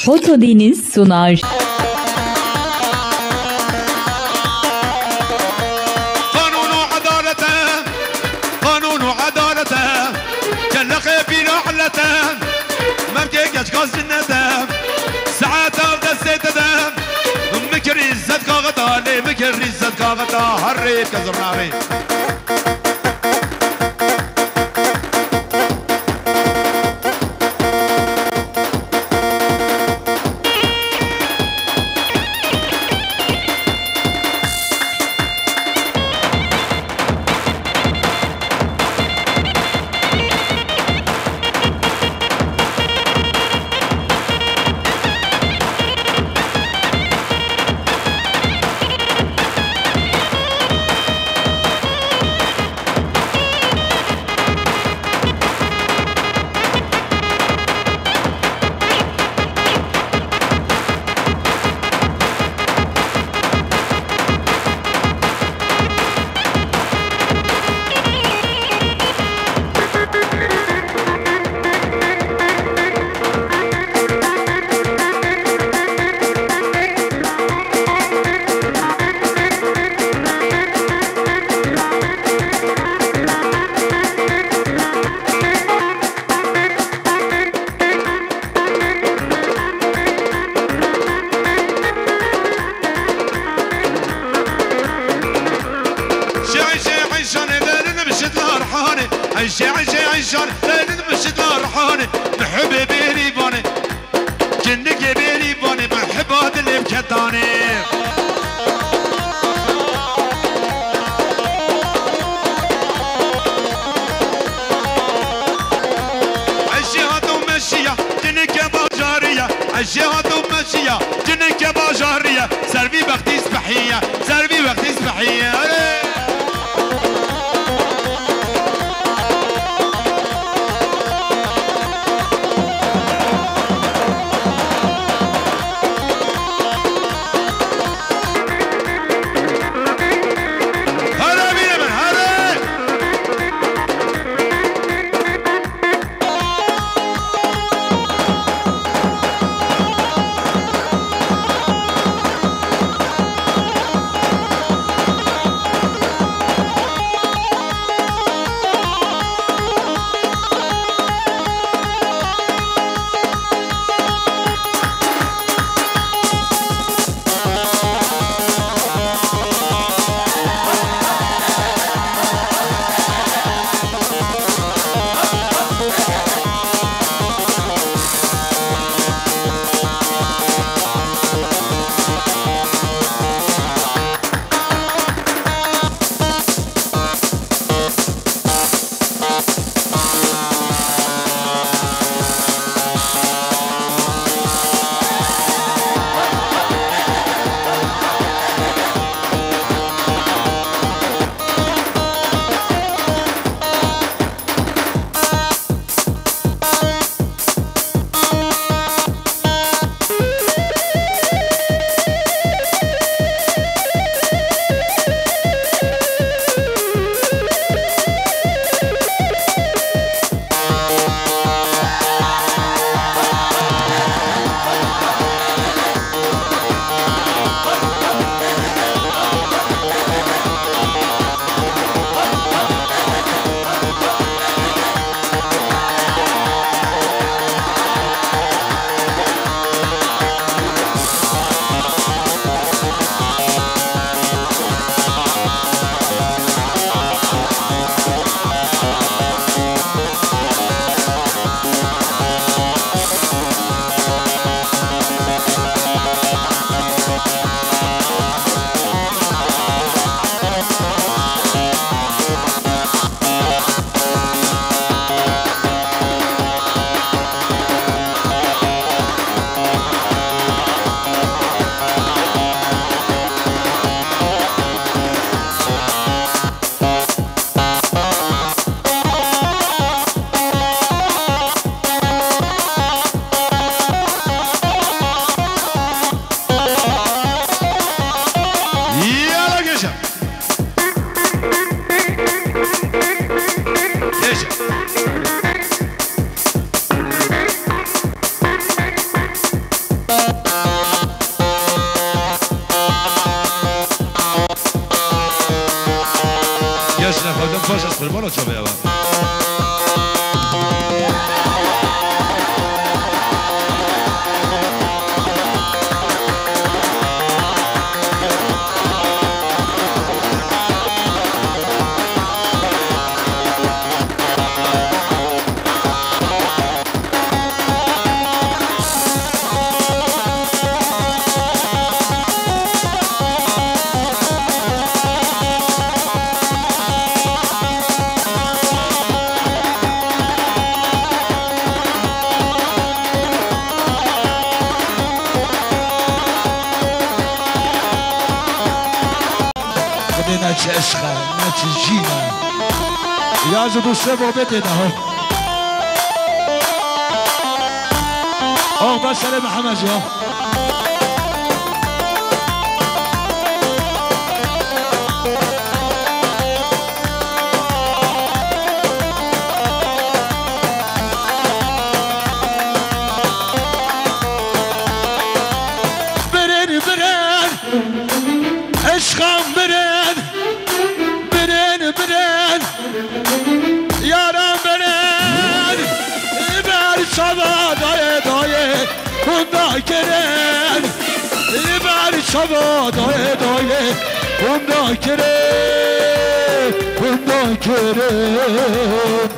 Foto Deniz sunar. قانون عدالته قانون عدالته جنخي في نعلته ممكن اشخاص جنته ساعات دسيته مكري زد كاغطا لي مكري زد كاغطا هريب كزرناري vision صوبتي ده أوه بس سلام حماجي da kerem Liber çaba daye daye Bunda kerem Bunda kerem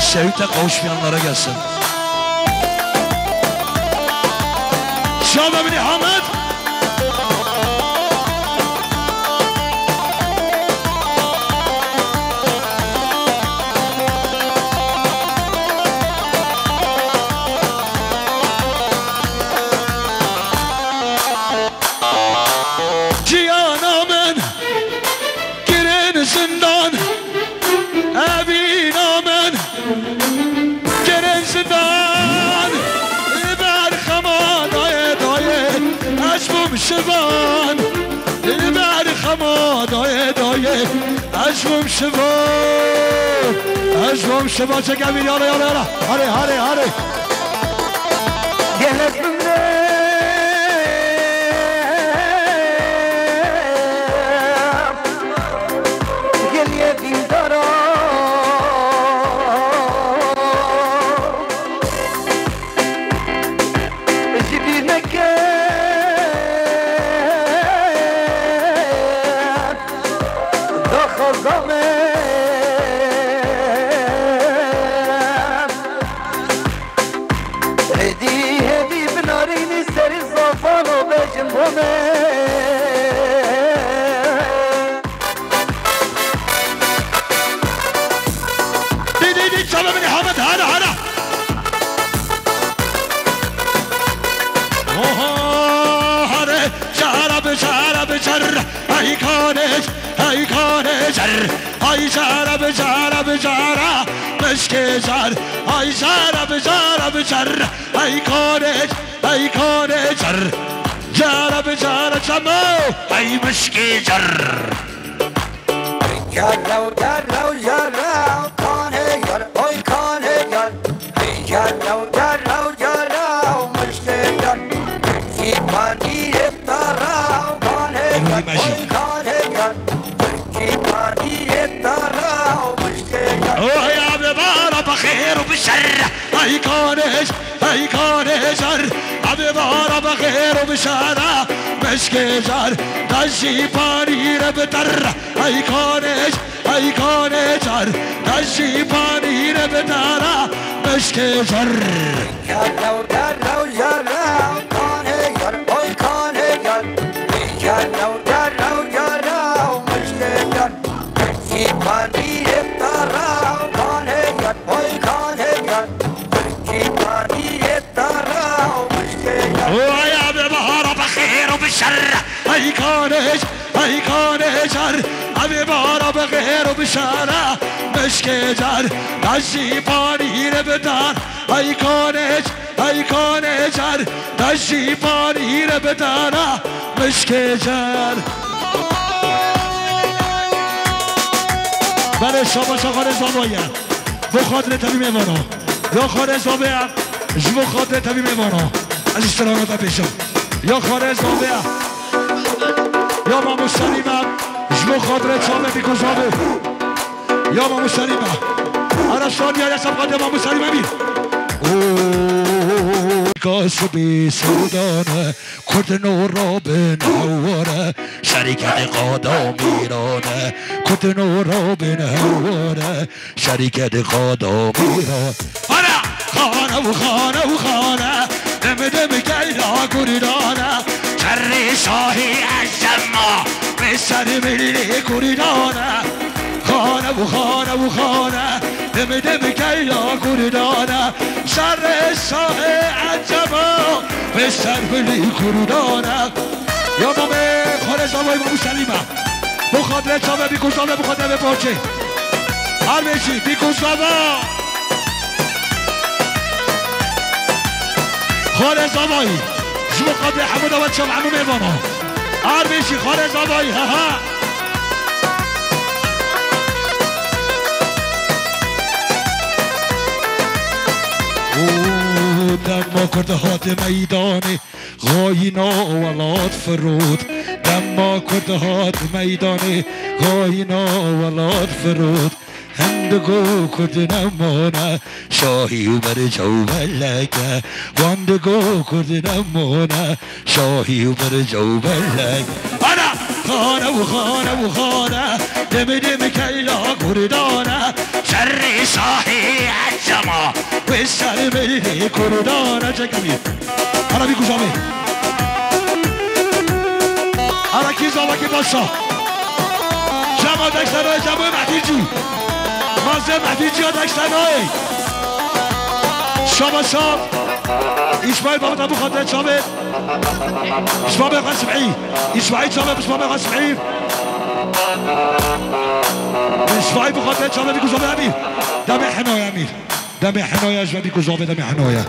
Sevinçle kavuşmayanlara gelsin. Şahabini Hamel Hajvom Shiva. Hajvom Shiva. Çeken bir yana yana yana. Hadi hadi hadi. Gehretmin مشک شر ای شرب شرب شر ای کانش ای کانش شر شرب شرب شمو وبشر اي كونش اي كونشر ابي بارة بخير وبشر مشكشر دشي بانير بتر اي كونش اي كونشر دشي بانير بتر مشكشر Yarrav, yarrav, yarrav, kane yar, oy kane yar. Yarrav, yarrav, yarrav, müşte yar. Kipani eftarav, kane اي كونش اي كونشر ابي بارة بخير وبشر مشكشر دشي بانير بتر اي كونش اي كونشر دشي بانير بتر مشكشر برای شما شاخان زابایم به خاطر تبی میمانا یا خانه زابایم جبو خاطر تبی میمانا از اشترانات پیشم یا خانه زابایم یا ما مشتریمم جبو جبو خاطر چامه میکشابه یا ما مسلیمه عرشان یا یسب قد ما بی. کاسبی سودانه کرد نورا بن هواره شرکت قادا میرانه کرد نورا بن هواره شرکت قادا میرانه آره خانه و خانه و خانه دم دم گیلا گریدانه سر شاهی الجمع به سر ملی گریدانه خانه و خانه و خانه. دم دم گیلا گریدانه سر شاه عجبا به سر ملی گریدانه یا بابه خارج آبای ما مسلیمه بخاطر چامه بیکوزانه بخاطر پاچه هر بشی بیکوزانه خارج آبایی شما قبل حمود آباد شما عمو میوانا هر بشی خارج آبایی ها ها. او دم کرده هات میدان غاینا ولاد فرود. دم کرده هات میدان غاینا ولاد فرود. هندگو کرد نمانه شاهی بر جو ملکه واندگو کرد نمانه شاهی بر جو ملکه انا خانه و خانه و خانه. دم دم کیلا کردانه شر شاهی عجما. و سر ملی کردانه چه کمی. انا بی کجامه انا کی زاوکی باشا؟ جمع دکترهای جمع مهدیجی مازه مهدیجی ها دکترهای شما شام. اسماعیل بابا ابو خاطر اسماعیل بابا سبعي اسماعيل اسماعيل بابا سبعي اسماعيل بابا خاطر شامه بيكو زامه امير دم حنايا دم حنايا اجوا بيكو زامه دم حنايا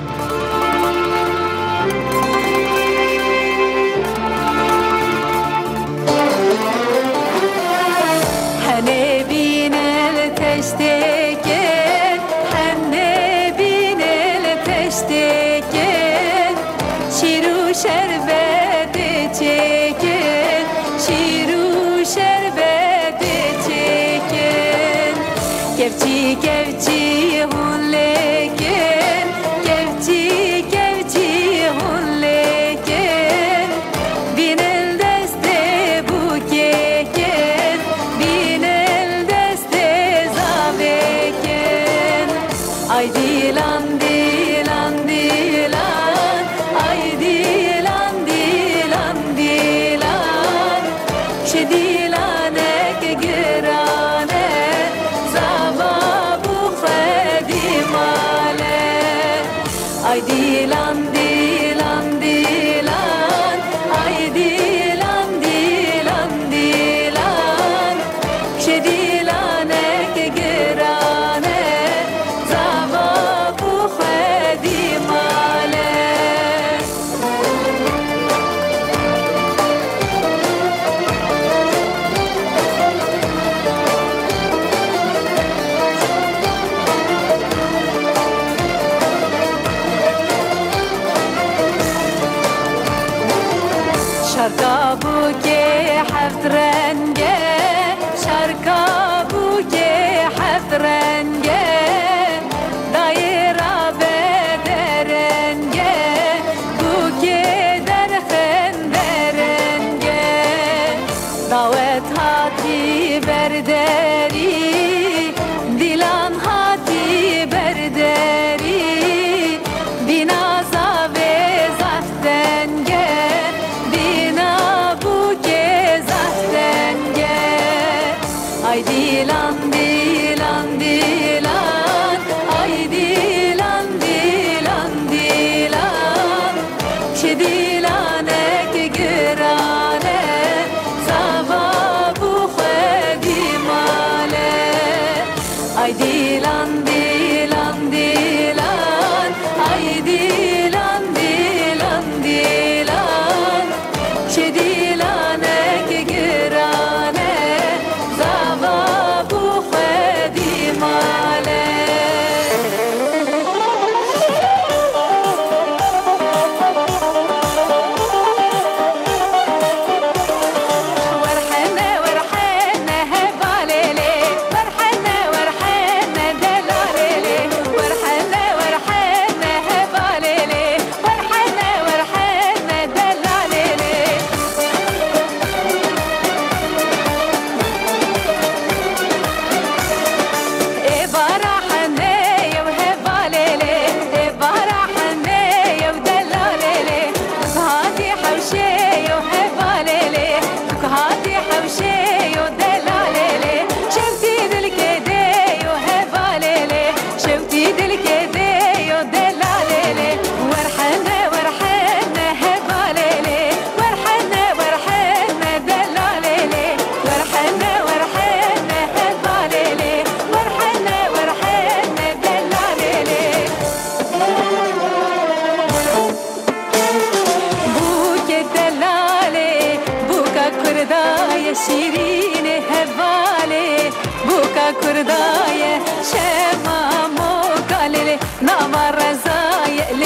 Ay dilan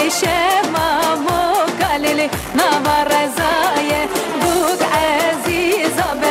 شما موکالله ناما رزای بوک عزیزا.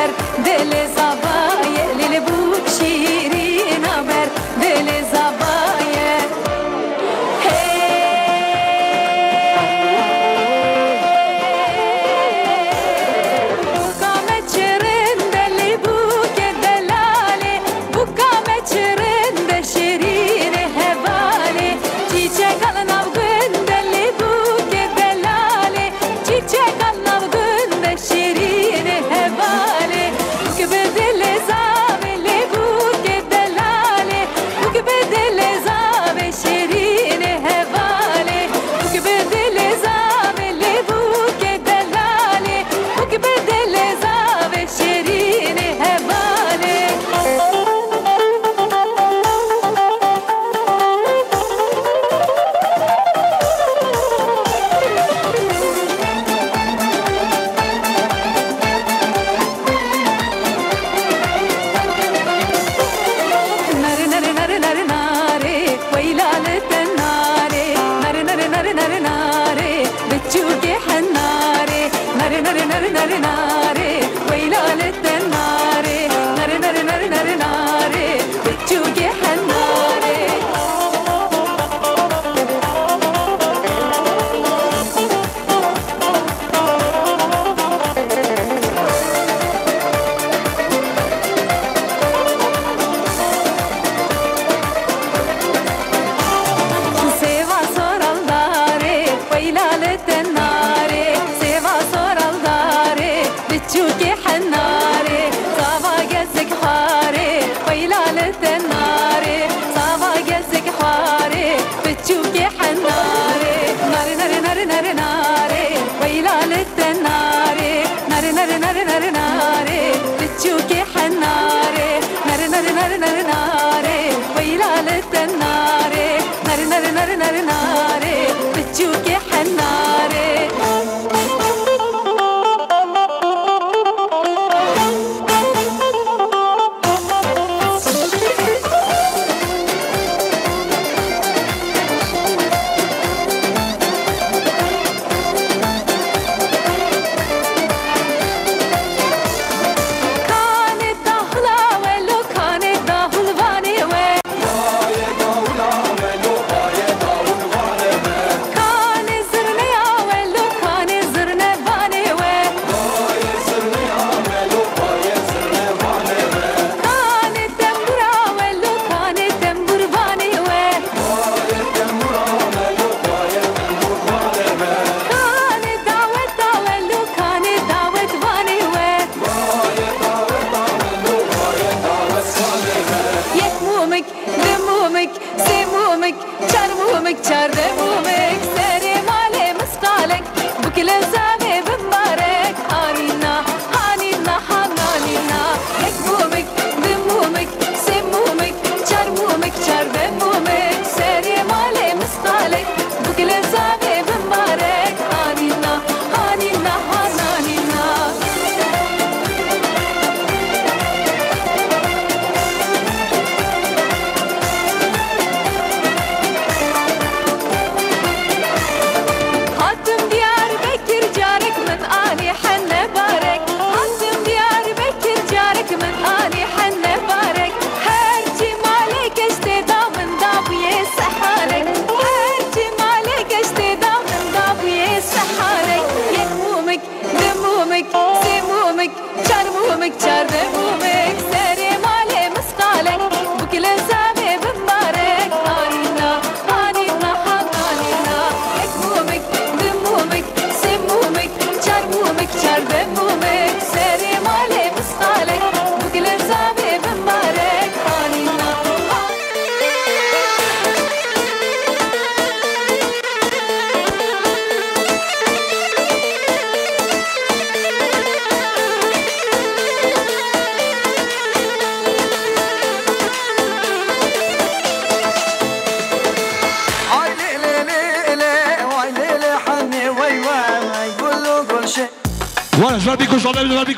çarmıhım çarmıhım çerde bu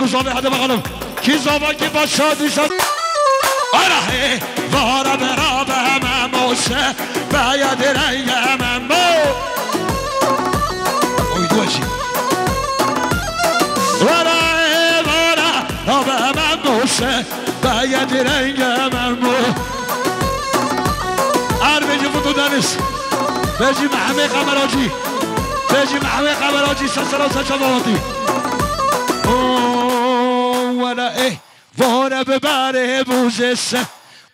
هذا ما غلط کی زاوا کی با شادی شد؟ آره وارا برا به همه موشه باید رنگ همه مو. اوی دوشی وارا وارا به همه موشه باید رنگ همه مو. ار بجی فتو ولا ای وارا ببره بوزسه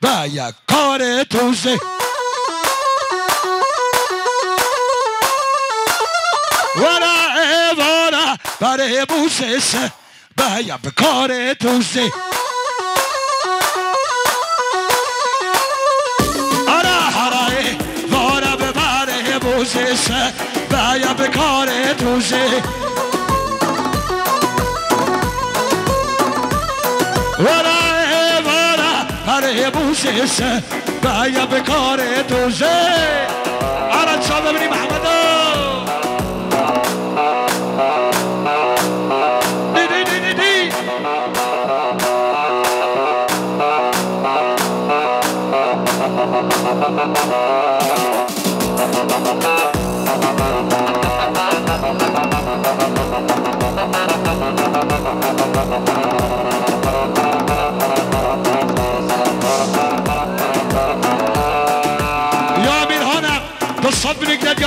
با یک کار توزه ای وارا بره بوزسه با یک کار توزه بوزسه با یک کار توزه ولا عبارة قريب وشيشة بقى بقارة وجي على إن شاء الله بني محمدان Thank you.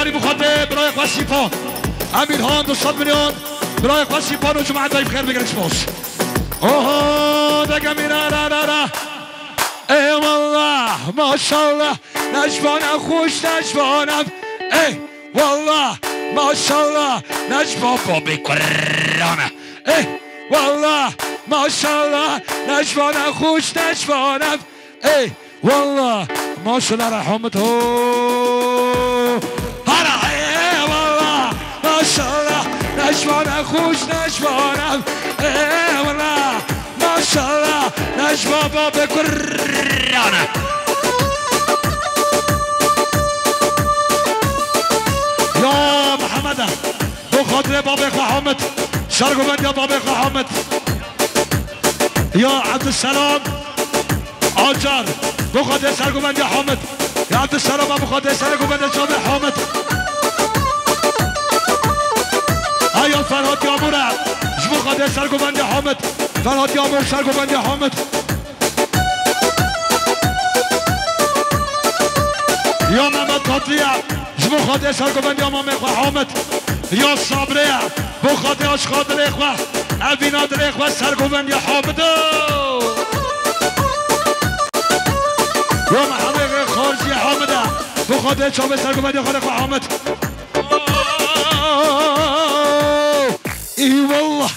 گردیاری بخواد به برای خواستیپان امیر خان دو صد میلیون. برای خواستیپان و جمعه دایی بخیر بگرش باز اوه دگه میره را را را. ای والله ماشالله نجبانم خوش نجبانم ای والله ماشالله نجبان با بکرانه ای والله ماشالله نجبانم خوش نجبانم ای والله ماشالله رحمته هلا نجبانم خوش نجبانم ای والله ماشالله نجبان با بکرانه. یا محمد به خاطر باب خواهمت. سرگوبند یا باب خواهمت. یا عبدالسلام آجار به خاطر سرگوبند حامد. یا عبدالسلام به خاطر سرگوبند جامع حامد. آیا فرهاد یاموره به خاطر سرگوبند حامد. فرهاد یامور سرگوبند حامد. یا محمد قاطریه به خاطر سرگوبند یا مامه حامد. یا صابره به خاطر اشخاص اخوه. ابیناد اخوه سرگوبند یا حامد. یا محمد خارجی حامده به خاطر چاپ سرگوبند یا خود حامد. ای والله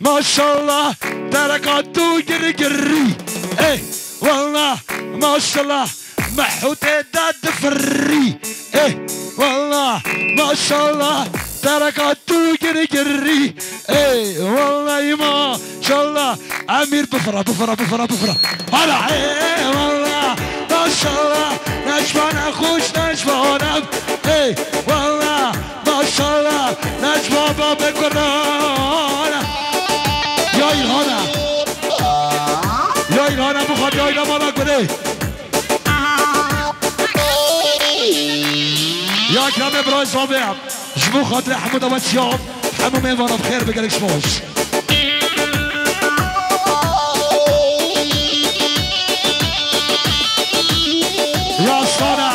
ماشاءالله درکات تو گری گری ای والله ماشاءالله محوت داد فري. إيه والله ما شاء الله دركات جري جري. إيه والله ما شاء الله أمير بفرة بفرة بفرة بفرة. هلا إيه والله ما شاء الله نجمان اخوش نجمانم إيه والله ما الله نجمان باب قرآن يا إلهانا يا إلهانا بخواد يا إلهانا مالا قده یا اکرم ابراهیم صابر. جبو خاطر حمود آمد سیاب. همه میوانا بخیر بگرکش باش یا استانه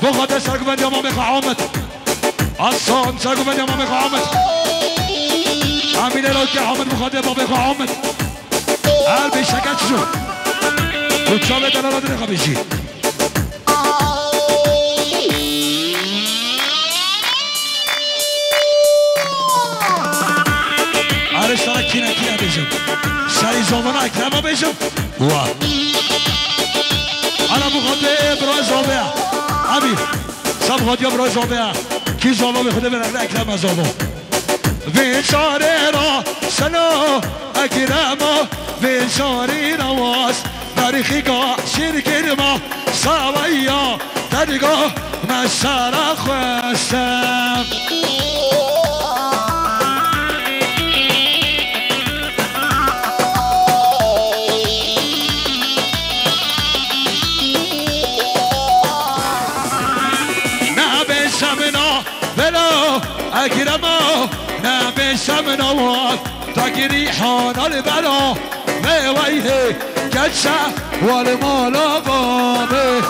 بو خاطر سرگوبند امام خواهامت استان سرگوبند امام خواهامت امین الاکی حامد بو خاطر باب خواهامت هر بی شکت شد بچه دلالات نخوابیشی آره سر کینه کینه بیشم. سری زمان اکرمه بیشم. وا. انا بخاطر برای زابه امیر. سب خاطر برای زابه کی زابه بخوده برنده اکرم از زابه بیچاره را سنا اکرم بیچاری رواز تاریخی گاه شیر ما سویا تریگاه من سر حانا البلا ویویه گچه والمالا بامه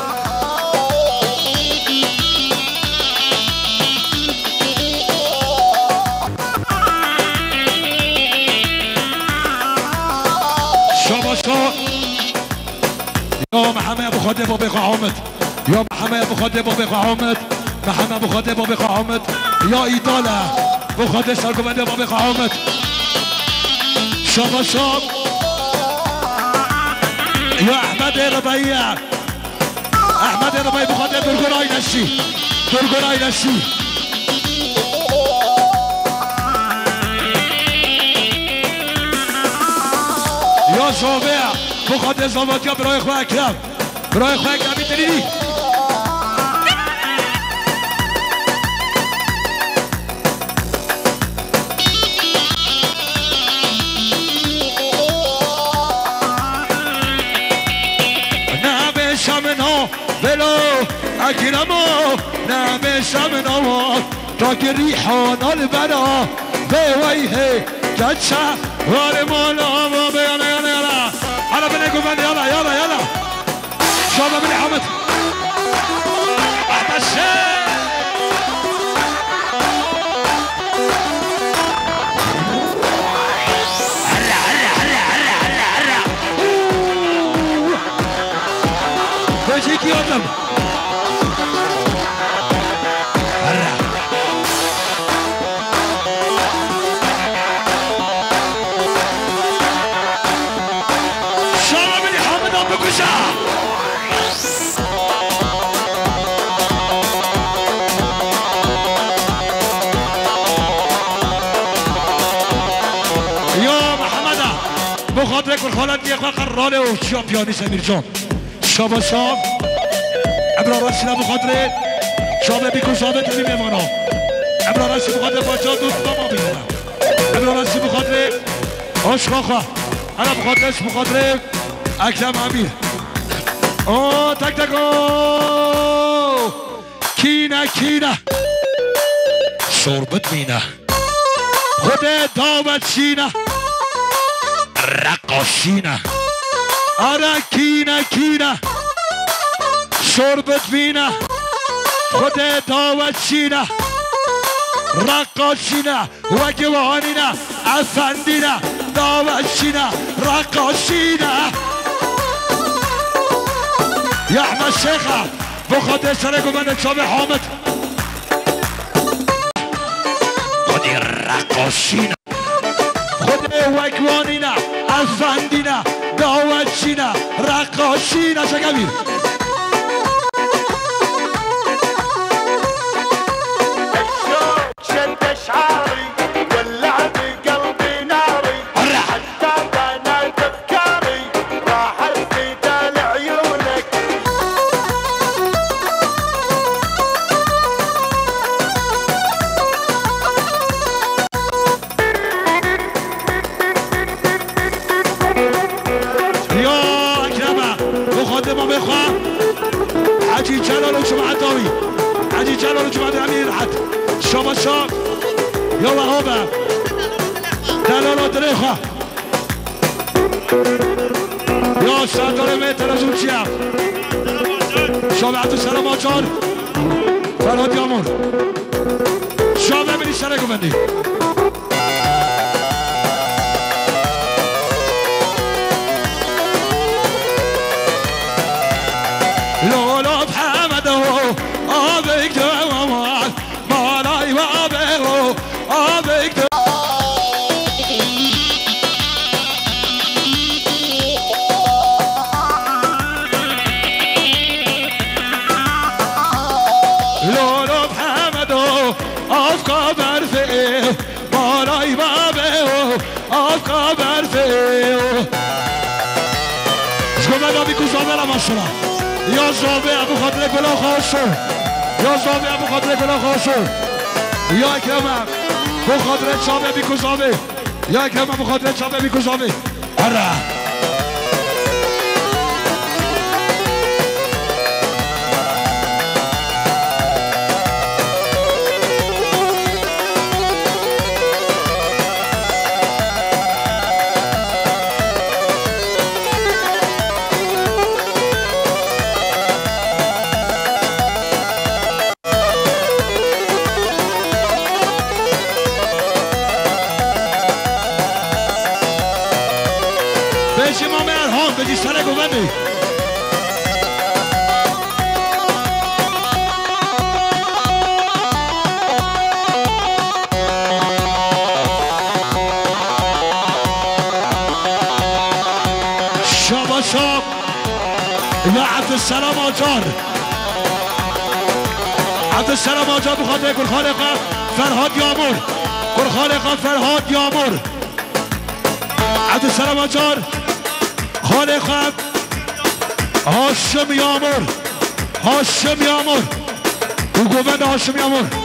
شما یا محمد ابو خادم ابو حامد یا محمد ابو خادم ابو حامد محمد ابو ابو حامد یا ایداله. ابو خادم سرگوبند ابو حامد شما شام یا احمد ربیع احمد ربیع ابو خادم درگون آینشی درگون آینشی یا جامعه بخاطر زاماتی ها برای خواه اکرم. برای خواه اکرم اکرمو نه به شمنا تا که ریحان البنا به ویه گچه وار و چامپیونی سمیر جان. شما شام ابرار سینا بخاطر شام بیکو ثابت می میمانا ابرار سی بخاطر باچا دوست ما بیمانا ابرار سی بخاطر آشخاخا انا بخاطرش بخاطر اکرم امیر. آه تک تک آه کینه کینه. شربت مینه. خود دامت شینه رقاشینه آره کینه کینه. شربت وینه. خود داوت شینه. رقاشینه و گوانینه افندینه. داوت شینه. رقاشینه یا احمد شیخه بخاطر سر گمند چاب حامد. خودی رقاشینه Wake Ronina, Alfandina, Dowachina, Rakoshina, Shagabi. Gente Charlie. آجان فرهاد یامون شما ببینی سر گوندی شكرا لك زابر ماشرا يا زابر ابو خاطر كلا خاصو يا زابر ابو خاطر كلا خاصو يا اكرم ابو خاطر شابه بيكو زابر يا اكرم ابو خاطر شابه بيكو زابر هرا عبدالسلام آجار عبدالسلام آجار بخاطر گلخان فرهاد یامور. گلخان فرهاد یامور. عبدالسلام آجار خالق هاشم یامور. هاشم یامور. او گوبند هاشم یامور.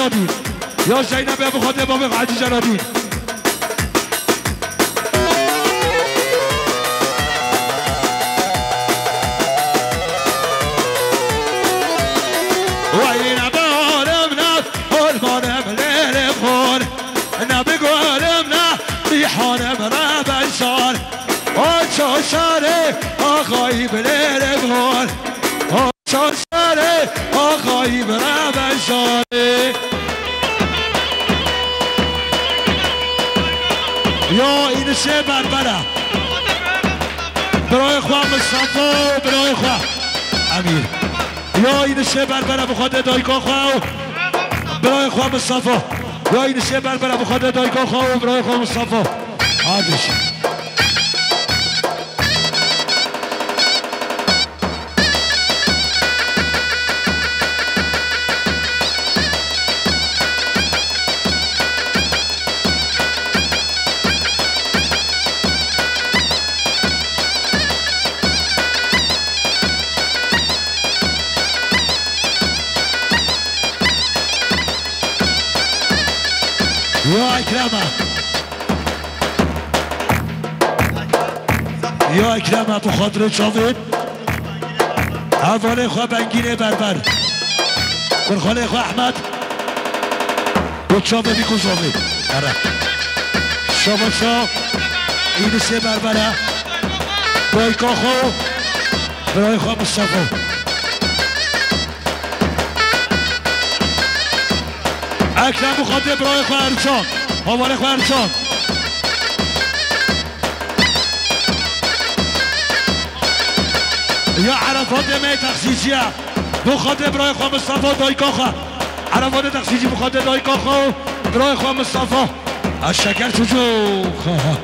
حجی جلادی یا حجی وين بارمنا والمرم للفور نبي قولمنا ريحان مرا بشار اوشو شاري اخايب بربره برای خواه مصطفا برای خواه امیر. یا این سه بربره بخواد دایکا خواه برای خواه مصطفا یا این سه بربره بخواد دایکا خواه برای خواه مصطفا آدش یا اکرمه بخاطر جاوید. حواله خواه بنگینه بربر. گلخانه خواه احمد. دوچا ببی کجاوید آره. شما شا این سه بربره. بایکا خو. برای خواه مصطفی. اکرم بخاطر برای خواه ارچان حواله خواه ارچان یا عرفات می تخصیصیه. بخاطر برای خواه مصطفی دایکا خواه عرفات تخصیصی بخاطر دایکا خواه برای خواه مصطفی. از شکر چجو خواه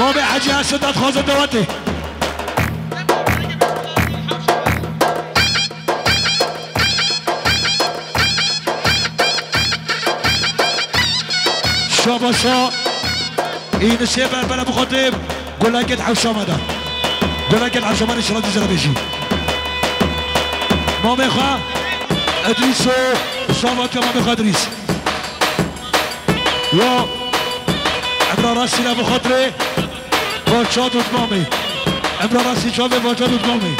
ما به حجی اسدت خوازه دواته شاباشا این سه بربره بخاطر گلنگت حوشامه ده گلنگت حوشامه نشرا دیزره بشی. ما می‌خواه ادریس و شامات که ما می‌خواه ادریس. یا امرا راسی را بخاطر واجاد ادمامی امرا راسی چاوه واجاد ادمامی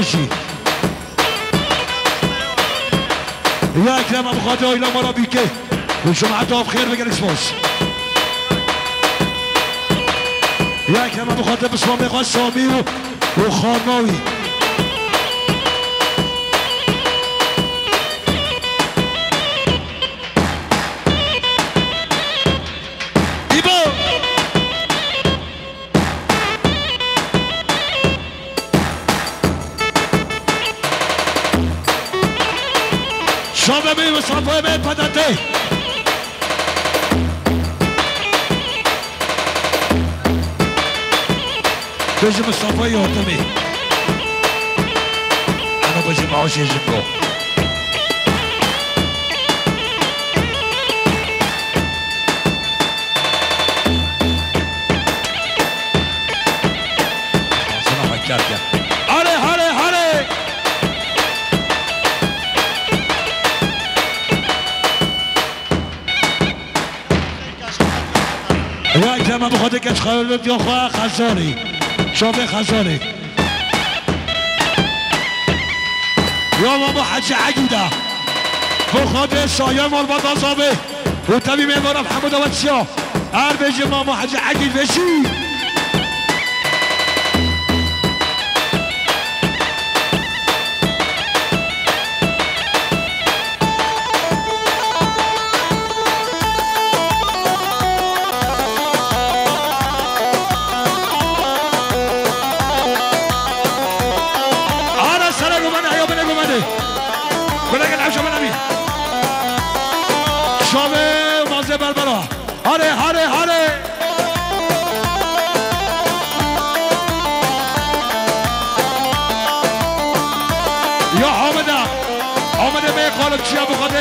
هشی یا اکرم بخاطر آیلا مرا بیکه. و شما حتی خیر بگر اسماس یا اکرم بخاطر بسما می‌خواد سامی و و خانماوی ایبا شامه je me sens voyant, Tommy. Ah bah, non, j'ai. Allez, allez, allez Ouais, que la maman de 80, le. شابه خزاری یا ماما حج عجیده بخاطر سایه مال با دازابه و تبی میبارم حمد و سیا هر بجی ماما حج عجید بشی.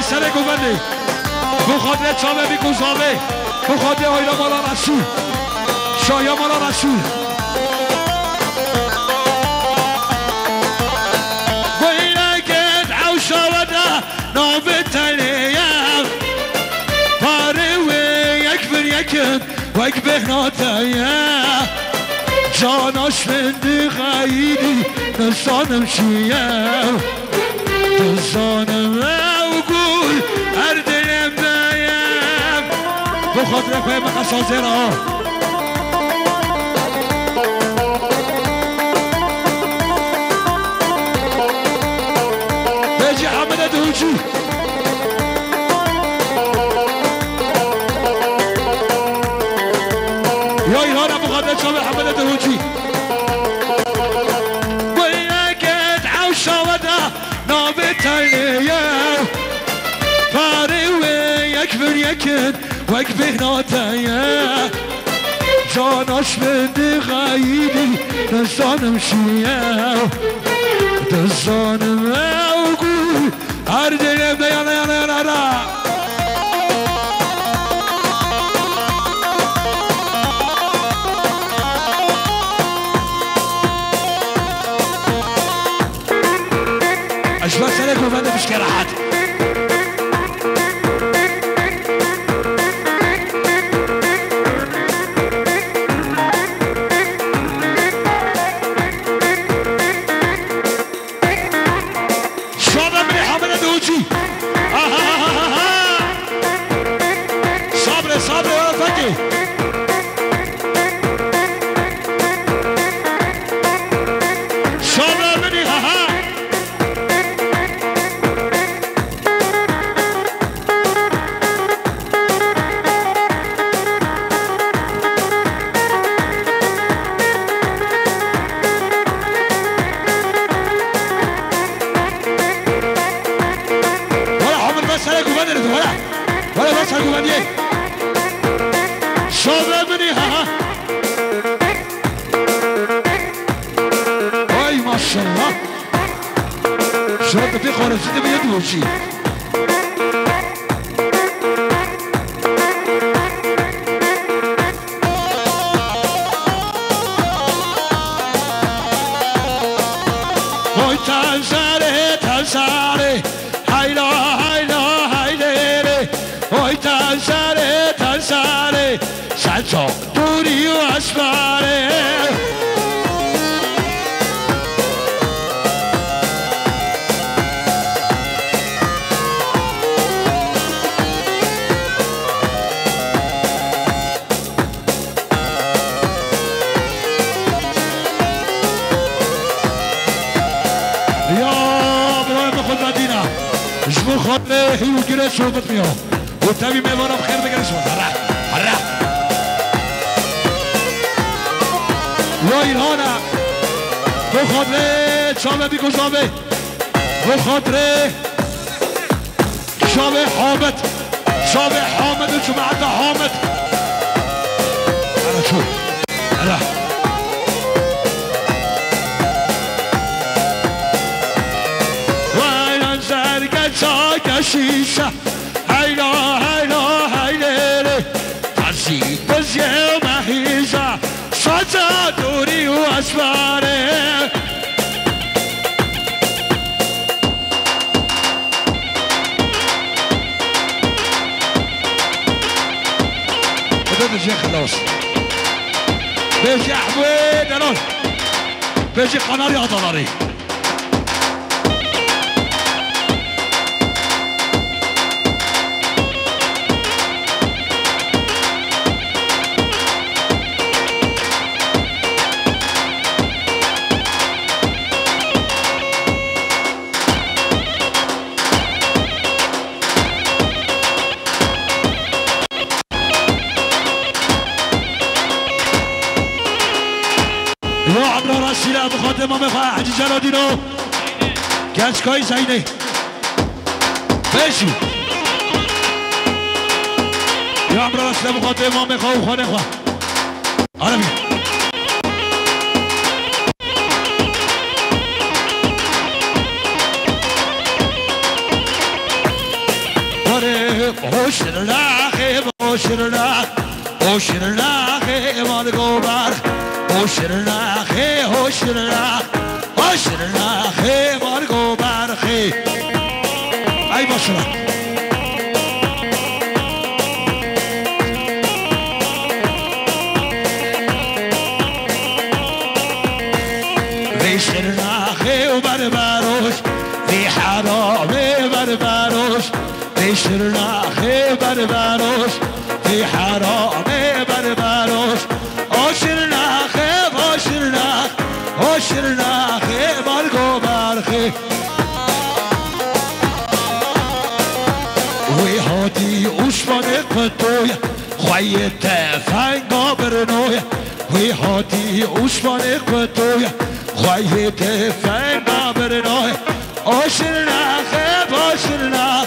سر گمانه بخاطر چامه بی گزاوه بخاطر آیلا مالا رسول. شایا مالا رسول. وينك عوشة ودا نوبت عليام طاري ويكبر يكب ويكبر نوتايا جاناش من دي غايدي نصانم شيام نصانم وقول بخاطرك وين مقصازيرها بيجي حمد دوجي يا ايران ابو غدا شامل عينيا فاري وياك بريكن وياك بهناتايا جاناش دي غايدي نزانم شيا دزانم اوگو. هر دلم دیانه یانه یانه وای تنسره شوقت میام گفتم تبی مهمانم خیر بگرش آره آره لا ایرانم به خاطر چامه بیگشامه به خاطر شامه حامد شامه حامد و جمعت حامد انا شو انا وای انزل گشا گشیشه تاتوري واسفاري بدنا الشيخ بيجي أحمد الوس بيجي خواه حجی جلادینو گچکای زینه. بشو یا عمرو رسیل ابو خاطر امام خواه و خانه خواه. آره بیا. آره خوشر لاخه خوشر لاخ خوشر لاخه مال گوبر خوشر لاخه مال گوبر خی ای في شرناخي وبربروش في حرامي بربروش في شرناخي بربروش في حرامي بربروش برنويا ويهودي وشمن قطويا خويت فنگا برنويا اوشرنا خيب اوشرنا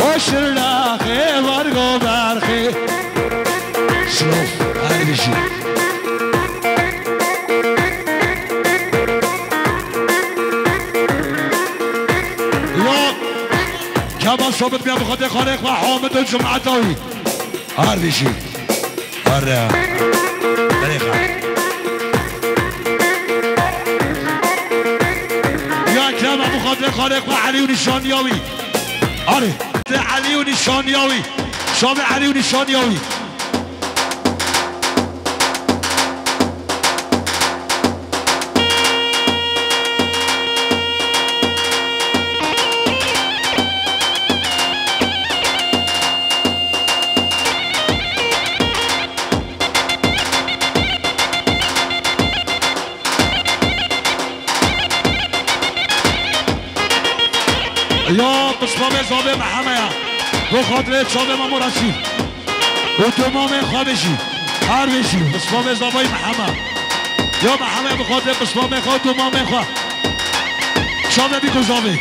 اوشرنا خيب ارگو برخي شوف هاي بيجي یا کمان ثابت بیا بخاطر خالق و حامد جمعتایی بیشی آره طریقه یا اکرم ابو خاطر خالق و علی و نشانیاوی آره علی و نشانیاوی شام علی و نشانیاوی بسلام زابه محمه به خاطر چاب ما رسید و تمام خوابشی. هر بشی. بسلام زابه محمد. یا محمد به خاطر بسلام خواه تمام خواه. شاب بی گذابه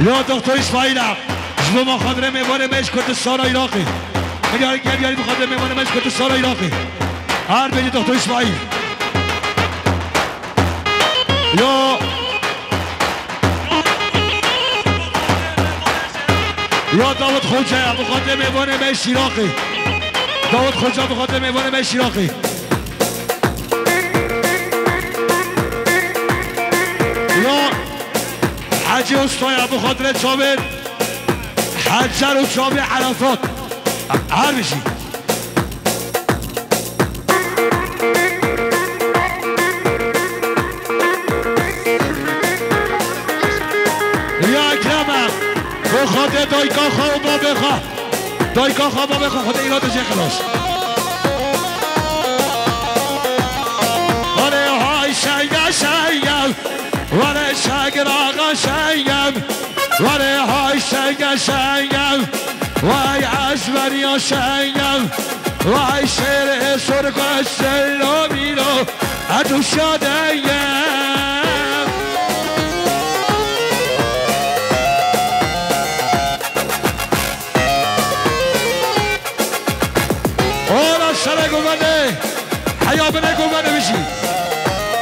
یا دکتر اسماعیلم جلو ما خاطر میوان مش کردستان عراقی میگه گل بیاری بخاطر میوان مش کردستان عراقی هر بینی دکتر اسماعیل. یا. یا داود خوجه بخاطر میوان مش عراقی داود خوجه بخاطر میوان مش عراقی یا. حجی استای ابو خاطر چابر حجر و چاب عرفات. هر بشی یا اکرمم خاطر دایکا خواه و بابه خواه. دایکا خواه بابه خواه خود ایراد چه خلاص آره های شنگ شنگم وره شنگ راقا شنگم. ولی های شگ شنگم وای ازوری ها شنگم وای شعر سر کن سلامی رو ادو شدنگم اولا آره، سر گوانه حیا بنه گوانه بشی.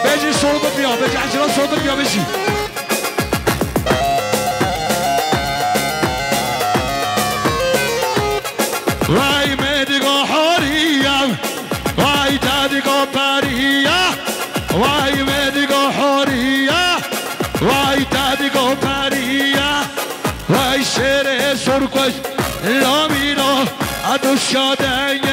بجی صحبت بیا بجی اجرا صورت بیا بشی. حورية واي تادي قمرية واي شيري سرقش a أدو الشادين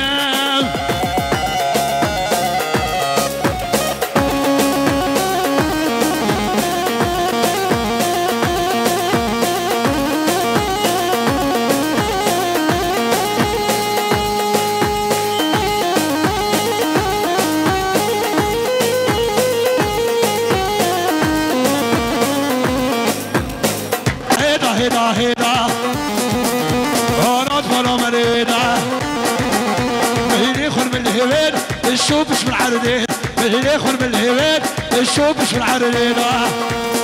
شوف شو العريضه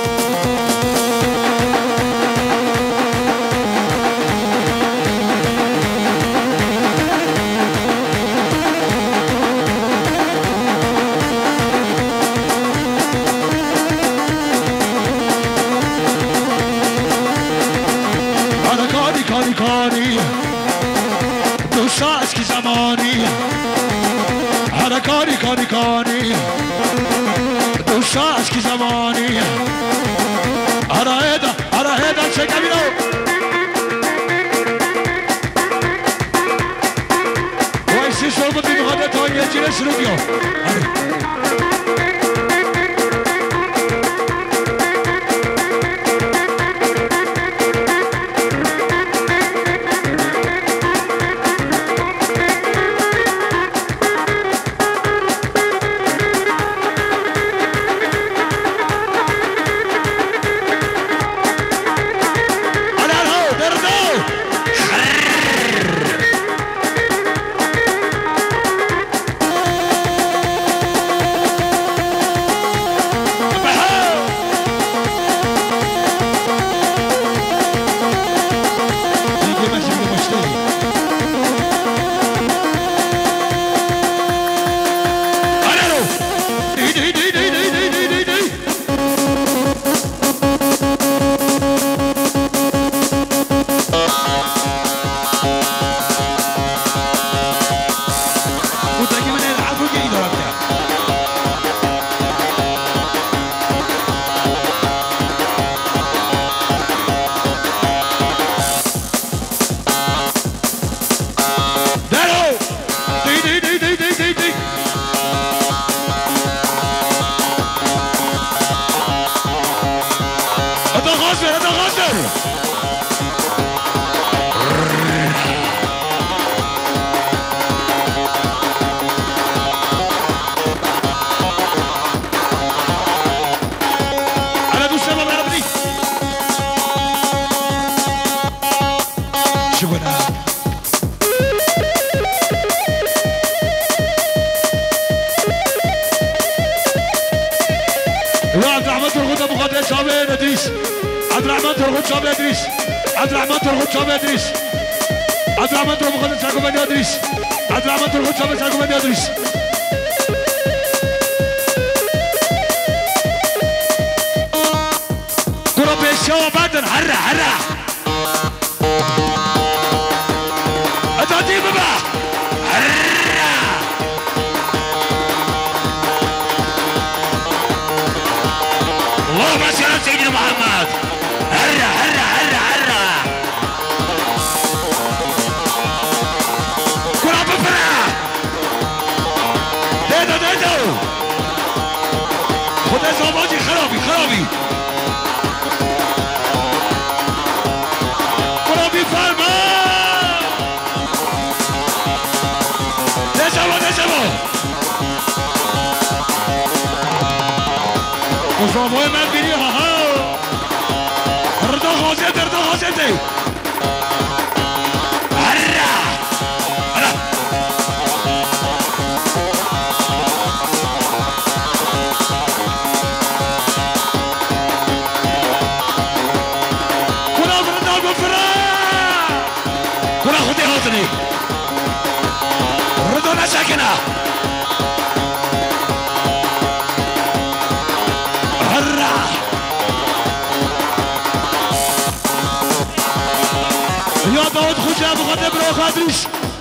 يشرب يوم. ადრამატორღო და მოხატე სამედრის ადრამატორღო სამედრის ადრამატორღო სამედრის ადრამატორღო მოხატე საგუბანი ადრის ადრამატორღო სამედრის საგუბანი ადრის გურაბე შოვა ბატონ ჰარა ჰარა Madrid.